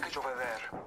que yo llover.